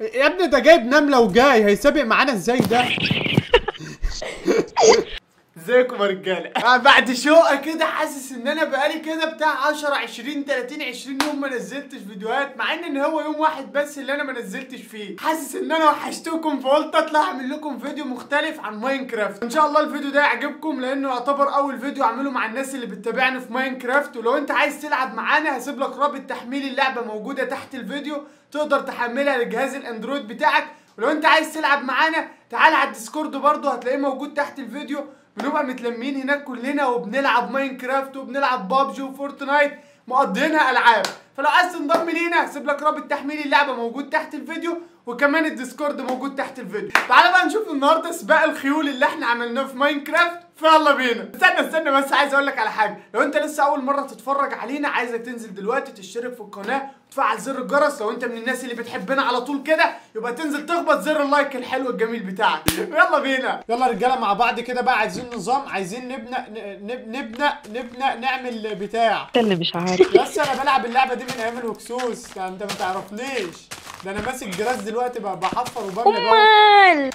يا ابني ده جايب نملة وجاي. هيسابق معانا إزاي ده؟ ازيكم يا رجالة؟ أنا بعد شوقه كده حاسس إن أنا بقالي كده بتاع 10 20 30 20 يوم ما نزلتش فيديوهات مع إن هو يوم واحد بس اللي أنا ما نزلتش فيه. حاسس إن أنا وحشتكم فقلت أطلع أعمل لكم فيديو مختلف عن Minecraft إن شاء الله الفيديو ده يعجبكم لأنه يعتبر أول فيديو أعمله مع الناس اللي بتتابعني في Minecraft ولو أنت عايز تلعب معانا هسيب لك رابط تحميل اللعبة موجودة تحت الفيديو تقدر تحملها لجهاز ال Android بتاعك. ولو انت عايز تلعب معانا تعال على ال Discord برضه هتلاقيه موجود تحت الفيديو. بنبقى متلمين هناك كلنا وبنلعب Minecraft وبنلعب PUBG و Fortnite مقضيينها ألعاب. فلو عايز تنضم لينا هسيب لك رابط تحميل اللعبة موجود تحت الفيديو. وكمان ال Discord موجود تحت الفيديو. تعالى بقى نشوف النهارده سباق الخيول اللي إحنا عملناه في Minecraft. فيلا بينا. استنى استنى بس عايز أقول لك على حاجة. لو انت لسه أول مرة تتفرج علينا عايزك تنزل دلوقتي تشترك في القناة وتفعل زر الجرس. لو انت من الناس اللي بتحبنا على طول كده يبقى تنزل تخبط زر ال like الحلو الجميل بتاعك. يلا بينا. يلا رجالة مع بعض كده بقى عايزين نظام عايزين نبنى نب- نبنى نبنى نعمل بتاع. اللي مش عارف بس أنا بلعب اللعبة دي من أيام الهكسوس. أنت ما تعرفنيش. ده أنا ماسك جراس دلوقتي بقى بحفر وببني أمال.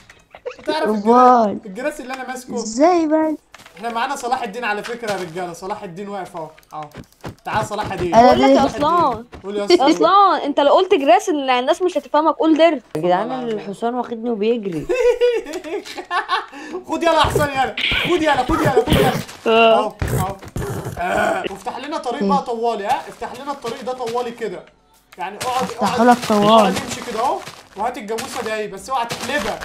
تعرف الجراس, أمال. الجراس اللي أنا ماسكه؟ إزاي بقى؟ إحنا معانا صلاح الدين على فكرة يا رجالة صلاح الدين واقف أهو. أهو. تعال صلاح الدين. بقول لك يا؟ أصلان. قول يا اسطى أصلان أنت لو قلت جراس الناس مش هتفهمك قول درس يا جدعان الحصان واخدني وبيجري. خد يلا يا حسن يلا. خد يلا خد يلا خد يلا. أهو أهو. آه. وافتح لنا طريق بقى طوالي ها؟ افتح لنا الطريق ده طوالي كده. يعني اقعد افتح اقعد لك طوال. اقعد امشي كده اهو وهات الجاموسة دي اهي بس اوعى تقلبها.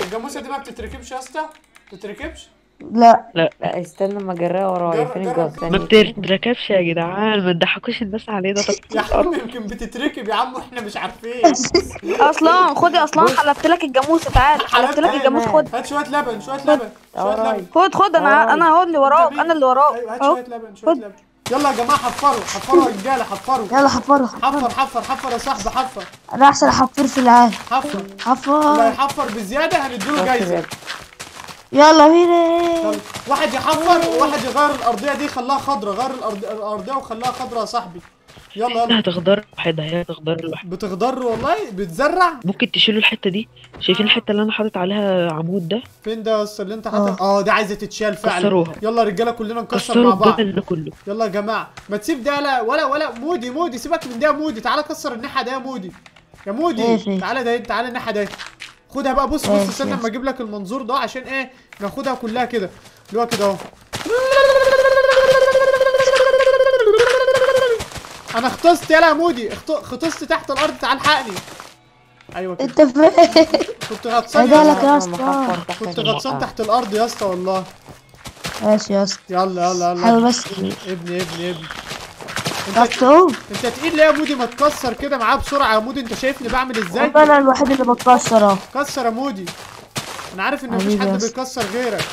الجاموسة دي ما بتتركبش يا اسطى؟ ما بتتركبش؟ لا. لا. استنى ما اجريها ورايا. فين كده. ما بتركبش يا جدعان ما تضحكوش الناس علينا يا عم يمكن بتتركب يا عم وإحنا مش عارفين. اصلان خد يا اصلان حلفت لك الجاموسة تعال حلفت لك الجاموسة خد. هات شوية لبن شوية لبن شوية. لبن. خد خد أنا أنا هو اللي وراك أنا اللي وراك. أيوه هات شوية لبن شوية لبن. يلا يا جماعة حفروا حفروا يا رجالة حفروا. يلا حفروا. حفر حفر حفر يا صاحبي حفر. أنا أحسن حفر في العالم. حفر. اللي حفر هيحفر بزيادة هنديله جايزة. يلا بينا. واحد يحفر وواحد يغير الأرضية دي خلاها خضراء غير الأرض... الأرضية وخلاها خضراء يا صاحبي. يلا يلا. هتخضر لوحدها هي هتخضر لوحدها بتخضر والله؟ بتزرع؟ ممكن تشيلوا الحتة دي. شايفين الحتة اللي أنا حاطط عليها عمود ده؟ فين ده يا اسطى اللي أنت حاطط؟ آه. دي عايزة تتشال فعلا. كسروها. يلا يا رجالة كلنا نكسر مع بعض. ده كله. يلا يا جماعة ما تسيب ده لا ولا ولا. مودي مودي سيبك من ده يا مودي. تعالى كسر الناحية ده يا مودي. يا مودي. تعالى ده تعالى الناحية ده. خدها بقى بص بص استنى. اما أجيب لك المنظور ده عشان إيه؟ ناخدها كلها كده. اللي هو كده أهو. أنا غطست يلا يا مودي. غط- غطست تحت الأرض تعال الحقني أيوه كده. أنت فين كنت غطسان يا أسطى. كنت غطسان تحت الأرض يا أسطى والله. ماشي يا أسطى. يلا يلا يلا. حلو بس. ابني ابني ابني. انت انت تقيل ليه يا مودي؟ ما تكسر كده معاه بسرعة يا مودي. انت شايفني بعمل إزاي؟ أنا الوحيد اللي بتكسر أهو. كسر يا مودي. أنا عارف إن مفيش حد. بيكسر غيرك.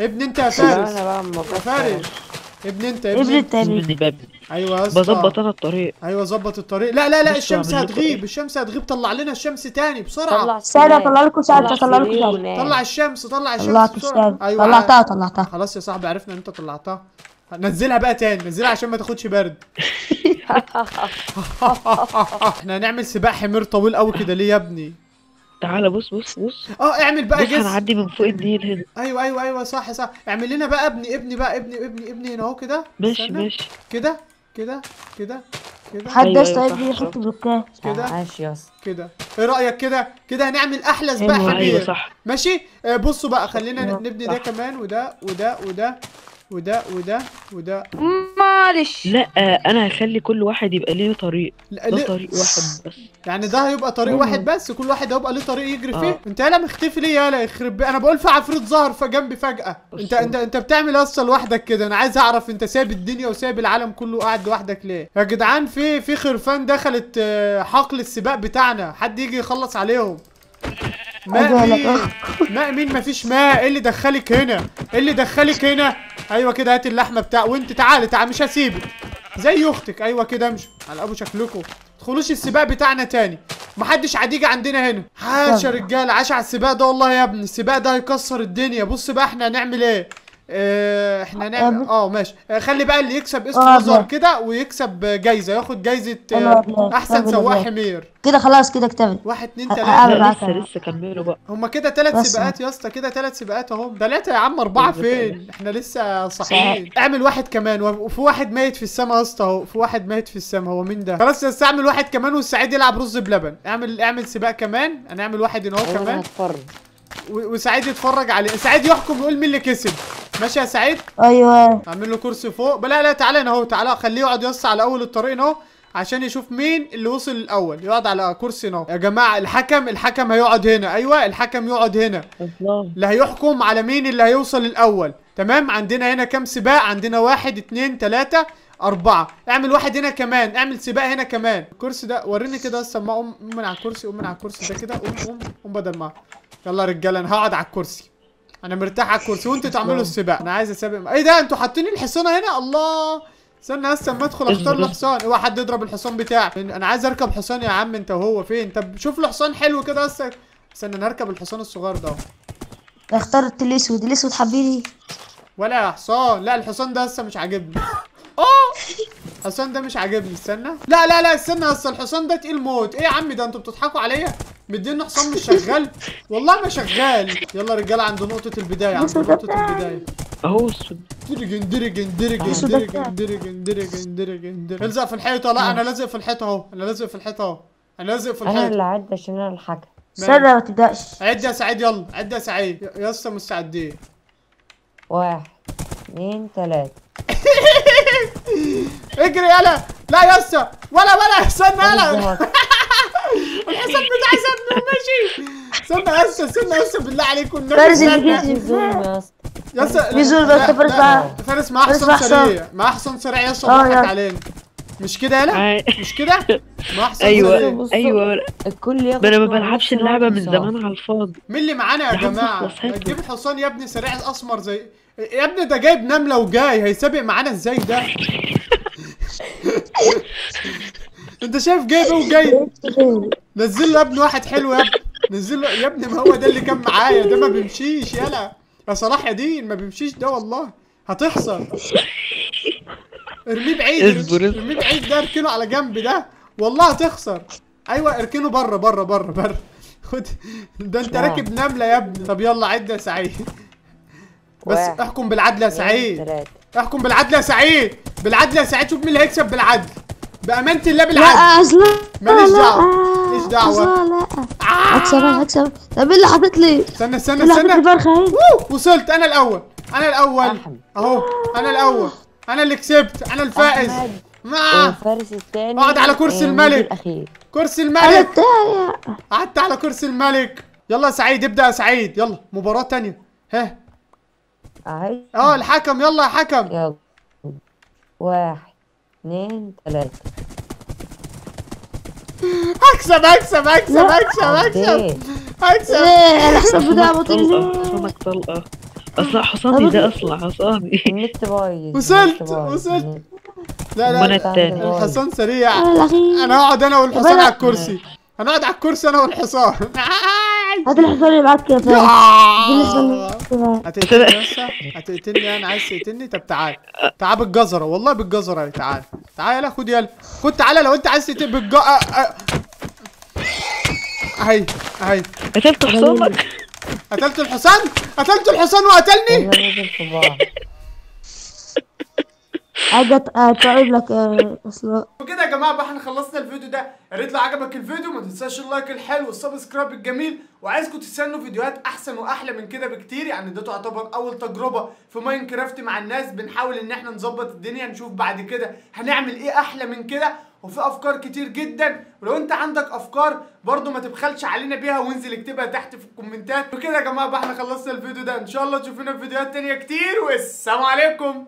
ابن انت يا فارس. يا فارس. ابن انت ابن ابن التاني. أيوه يا اسطى. بظبط أنا الطريق. أيوه ظبط الطريق. لا لا لا الشمس هتغيب. الشمس هتغيب. طلع لنا الشمس تاني بسرعة. طلع. اطلع لكم ساعة طلع لكم. طلع الشمس طلع الشمس طلعت أيوه. طلعتها طلعتها. خلاص يا صاحبي عرفنا إن أنت طلعتها. نزلها بقى تاني نزلها عشان ما تاخدش برد. إحنا هنعمل سباق حمير طويل قوي كده ليه يا ابني؟ تعالى بص بص بص. آه اعمل بقى بص جس. هنعدي من فوق النيل هنا. أيوه أيوه أيوه صح صح. اعمل لنا بقى ابني ابني بقى ابني ابني ابني هنا أهو كده. ماشي. ماشي. كده؟ كده؟ كده؟ كده؟ حد أيوة، اسطى أيوة، صح، يحط. بلوكات. كده. عاش يا اسطى كده. إيه رأيك كده؟ كده هنعمل أحلى سباق أيوة، حمير أيوه صح. ماشي؟ آه بصوا بقى خلينا أيوة، نبني ده. كمان وده وده وده وده وده وده. معلش. لا أنا هخلي كل واحد يبقى ليه طريق. لا ده ليه- طريق واحد بس. يعني ده هيبقى طريق مم. واحد بس؟ كل واحد هيبقى ليه طريق يجري فيه؟ آه. انت يالا مختفي ليه يالا يخرب بي- أنا بقول في عفريت ظهر فجنبي فجأة. انت انت انت بتعمل أصلا لوحدك كده؟ أنا عايز أعرف انت سايب الدنيا وسايب العالم كله قاعد لوحدك ليه؟ يا جدعان في في خرفان دخلت آه، حقل السباق بتاعنا. حد يجي يخلص عليهم. ماء. مين؟ ماء مين؟ مفيش ماء. إيه اللي دخلك هنا؟ إيه اللي دخلك هنا؟ أيوه كده هات اللحمة بتاع وأنت تعالي تعالي مش هسيبك. زي أختك. أيوه كده امشوا على أبو شكلكم. تدخلوش السباق بتاعنا تاني. محدش عاد يجي عندنا هنا. عاش يا رجاله عاش على السباق ده والله يا ابني. السباق ده هيكسر الدنيا. بص بقى إحنا هنعمل إيه؟ آه إحنا هنعمل آه ماشي. آه خلي بقى اللي يكسب اسمه آه، يظهر بلا. كده ويكسب جايزة ياخد جايزة آه. أحسن سواق. حمير كده خلاص كده اكتمل واحد اتنين تلاتة. لسه. لسه كملوا بقى. هما كده ثلاث. سباقات يا اسطى كده ثلاث سباقات اهم. ثلاثة يا عم أربعة فين؟ إحنا لسه صاحيين. اعمل واحد كمان. وفي واحد ميت في السما يا اسطى اهو في واحد ميت في السما. هو مين ده؟ خلاص بس اعمل واحد كمان والسعيد يلعب رز بلبن. اعمل اعمل سباق كمان. أنا اعمل واحد هنا اهو أنا كمان وسعيد يتفرج عليه. سعيد يحكم ويقول مين اللي كسب. ماشي يا سعيد؟ أيوه. أعمل له كرسي فوق. لا لا تعالى هنا أهو تعالى. خليه يقعد يص على أول الطريق اهو عشان يشوف مين اللي وصل الأول. يقعد على كرسي هنا. اهو. يا جماعة الحكم الحكم هيقعد هنا. أيوه الحكم يقعد هنا. اللي هيحكم على مين اللي هيوصل الأول. تمام؟ عندنا هنا كام سباق؟ عندنا واحد اتنين تلاتة أربعة. اعمل واحد هنا كمان. اعمل سباق هنا كمان. الكرسي ده وريني كده بس ما قوم قوم من على الكرسي قوم من على الكرسي ده كده. قوم قوم قوم بدل ما. يلا يا رجالة أنا هقعد على الكرسي. أنا مرتاح على الكرسي وأنتوا تعملوا السباق. أنا عايز اسابق إيه ده؟ أنتوا حاطين الحصانه هنا؟ الله! استنى بس اما أدخل أختار له حصان أوعى حد يضرب الحصان بتاعي. أنا عايز أركب حصان يا عم أنت وهو فين؟ طب شوف له حصان حلو كده بس. استنى أنا اركب الحصان الصغير ده. اخترت الأسود. الأسود حبيبي ولا يا حصان. لا الحصان ده لسه مش عاجبني. آه الحصان ده مش عاجبني. استنى. لا لا لا استنى لسه الحصان ده تقيل موت. إيه يا عم ده؟ أنتوا بتضحكوا عليا؟ مديني حصان مش شغال؟ والله ما شغال. يلا يا رجاله عند نقطة البداية عند نقطة البداية. أهو. درجن درجن درجن درجن درجن درجن درجن درجن. الزق في الحيطة. لا أنا لازق في الحيطة أهو. أنا لازق في الحيطة أهو. أنا لازق في أنا الحيطة. اللي عدى عشان أنا الحكم. استنى ما تبدأش. عد يا سعيد يلا. عد يا سعيد. يا- اسطى مستعدين. واحد اتنين تلاتة. اجري يلا. لا يا اسطى. ولا ولا. استنى يلا. الحساب بتاعي وماشي استنى يا اسطى استنى يا اسطى بالله عليكم فارس اللي ظلم يا اسطى يا اسطى في زول لا، بس فارس معاه. فارس معاه حصان. سريع. معاه حصان سريع يا اسطى آه، ضحك. علينا. مش كده يلا عاي- مش كده؟ معاه حصان أيوه سريع. بص- أيوه. الكل ياخد ده أنا ما بلعبش اللعبة من. زمان على الفاضي. مين اللي معانا يا يا جماعة. جيب حصان يا ابني سريع أسمر زي. يا ابني ده جايب نملة وجاي. هيسابق معانا إزاي ده؟ انت شايف جايب إيه وجاي؟ نزل له يا ابني واحد حلو يا ابني. نزل له يا ابني ما هو ده اللي كان معايا ده ما بيمشيش يلا. يا صلاح يا دين ما بيمشيش ده والله. هتخسر ارميه بعيد. ارميه بعيد ده اركنه على جنب ده. والله هتخسر. أيوه اركنه بره بره بره بره. خد. ده انت لا. راكب نملة يا ابني. طب يلا عد يا سعيد. بس احكم بالعدل يا سعيد. احكم بالعدل يا سعيد. بالعدل يا سعيد. شوف مين اللي هيكسب بالعدل. بأمانة الله لا بالعدل. أصلا ماليش لا، دعوة. لا، ماليش دعوة. أصلا لا. هكسب أنا هكسب طب مين اللي حاطط لي؟ استنى استنى اللي حاطط لي استنى ووو، وصلت. أنا الأول. أنا الأول. أهو. أنا الأول. أنا اللي كسبت. أنا الفائز. مع الفارس التاني أقعد على كرسي آه، الملك. كرسي الملك. بتاعي قعدت على كرسي الملك. يلا يا سعيد ابدأ يا سعيد. يلا مباراة تانية. ها. آه الحكم. يلا يا حكم. يلا. واحد اتنين تلاتة. هكسب هكسب هكسب عديت. هكسب إيه الحساب بتاعي بطيء. ليه حصانك طلقة. أصلا حصاني ده أصلا. حصاني النت بايظ وصلت،. وصلت. لا لا التاني؟ الحصان سريع. أنا الاخير أنا هقعد أنا والحصان على الكرسي. هنقعد على الكرسي أنا والحصان. هات الحصان اللي معاك يا. هتقتلني هتقتلني أنا؟ عايز تقتلني؟ طب تعال. تعال بالجزرة. والله بالجزرة اهي تعال. تعال يلا خد يلا. خد تعالى لو أنت عايز تقتل بالج اهي اهي قتلت حصانك؟ قتلت الحصان؟ قتلت الحصان وقتلني؟ أجي أت- اتعب لك يا أصلا. وكده يا جماعة بقى إحنا خلصنا الفيديو ده. يا ريت لو عجبك الفيديو ما تنساش ال like الحلو وال subscribe الجميل. وعايزكم تستنوا فيديوهات أحسن وأحلى من كده بكتير يعني ده تعتبر أول تجربة في Minecraft مع الناس. بنحاول إن إحنا نظبط الدنيا نشوف بعد كده هنعمل إيه أحلى من كده. وفي أفكار كتير جدا. ولو أنت عندك أفكار برضو ما تبخلش علينا بيها وانزل اكتبها تحت في الكومنتات. وكده يا جماعة بقى إحنا خلصنا الفيديو ده. إن شاء الله تشوفونا في فيديوهات تانية كتير. والسلام عليكم.